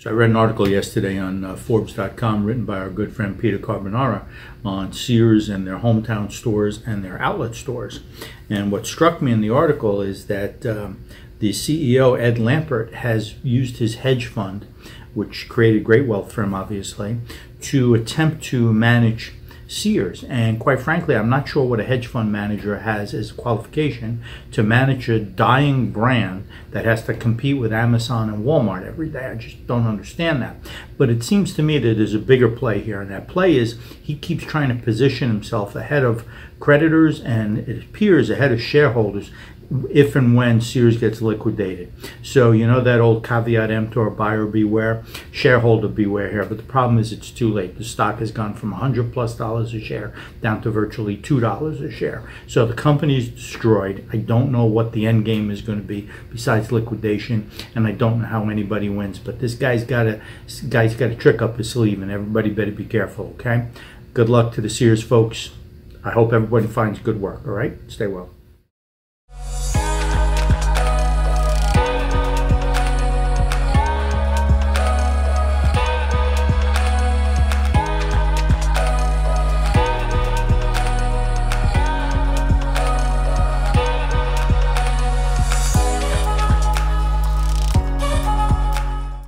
So I read an article yesterday on uh, Forbes.com written by our good friend Peter Carbonara on Sears and their hometown stores and their outlet stores. And what struck me in the article is that um, the CEO, Ed Lampert, has used his hedge fund, which created great wealth for him, obviously, to attempt to manage Sears. And quite frankly, I'm not sure what a hedge fund manager has as a qualification to manage a dying brand that has to compete with Amazon and Walmart every day. I just don't understand that. But it seems to me that there's a bigger play here. And that play is he keeps trying to position himself ahead of creditors and it appears ahead of shareholders if and when Sears gets liquidated. So, you know that old caveat emptor, buyer beware, shareholder beware here. But the problem is it's too late. The stock has gone from 100 plus dollars a share down to virtually $2 a share. So the company is destroyed. I don't know what the end game is going to be besides liquidation, and I don't know how anybody wins. But this guy's got a guy's got a trick up his sleeve, and everybody better be careful, okay? Good luck to the Sears folks. I hope everybody finds good work, all right? Stay well.